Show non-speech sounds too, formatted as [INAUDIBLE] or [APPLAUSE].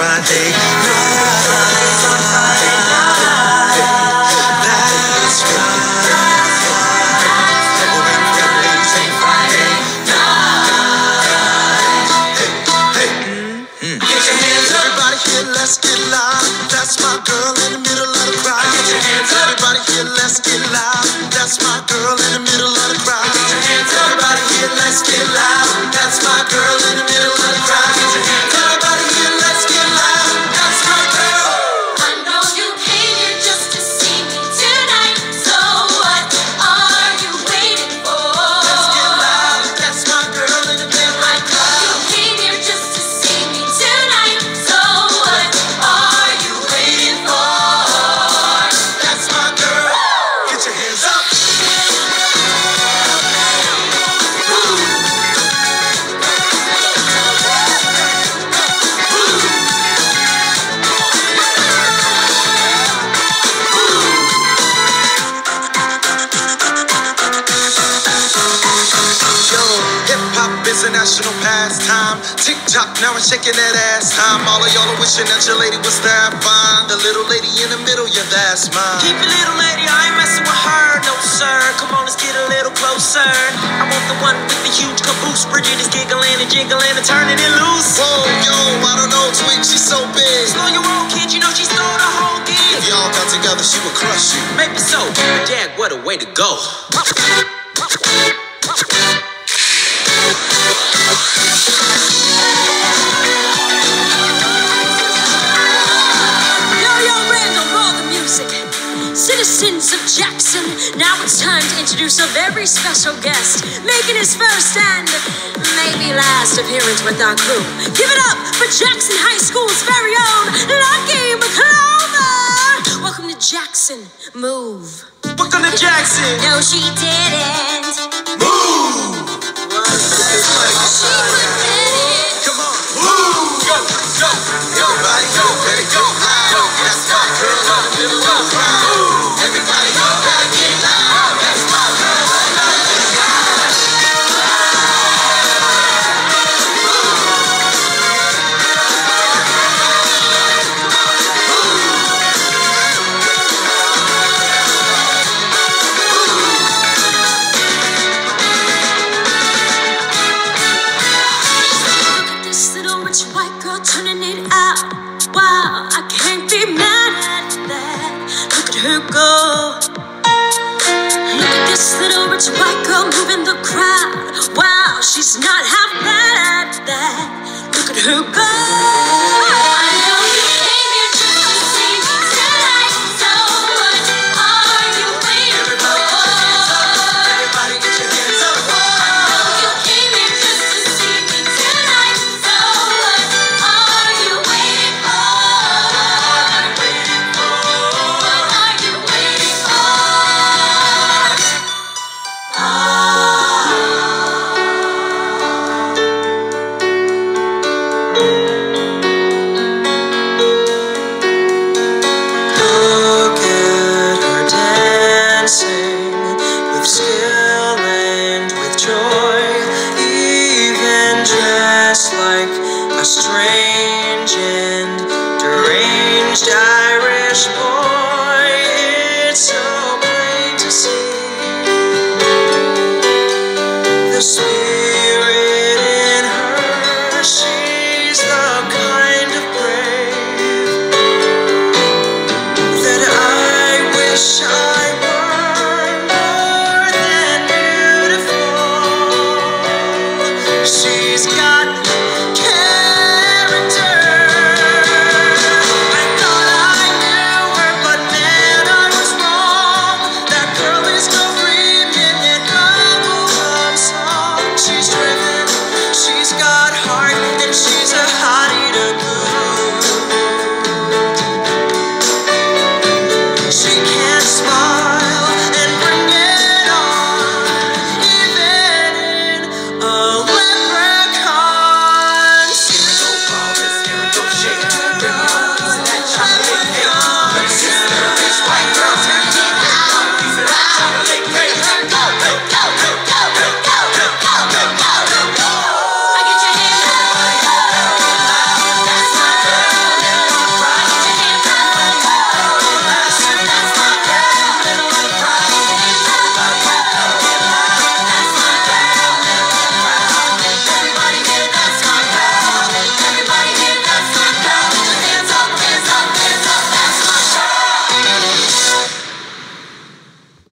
Friday night. That's right. Let's get loud. That's my girl in the middle of the crowd. Everybody here, let's get. Hop is a national pastime. TikTok, now I'm shaking that ass time. All of y'all are wishing that your lady was that fine. The little lady in the middle, yeah, that's mine. Keep your little lady, I ain't messing with her, no sir. Come on, let's get a little closer. I want the one with the huge caboose. Bridget is giggling and jiggling and turning it loose. Whoa, yo, I don't know, Twig, she's so big. Slow your roll, kid, you know she stole the whole gig. If y'all got together, she would crush you. Maybe so, but dad, what a way to go. [LAUGHS] introduce a very special guest, making his first and maybe last appearance with our crew. Give it up for Jackson High School's very own Lucky McClover. Welcome to Jackson. Move. Welcome to Jackson. No, she didn't. Move! She out. Wow, I can't be mad at that. Look at her go. Look at this little rich white girl moving the crowd. Wow, she's not half bad at that. Look at her go. Irish boy.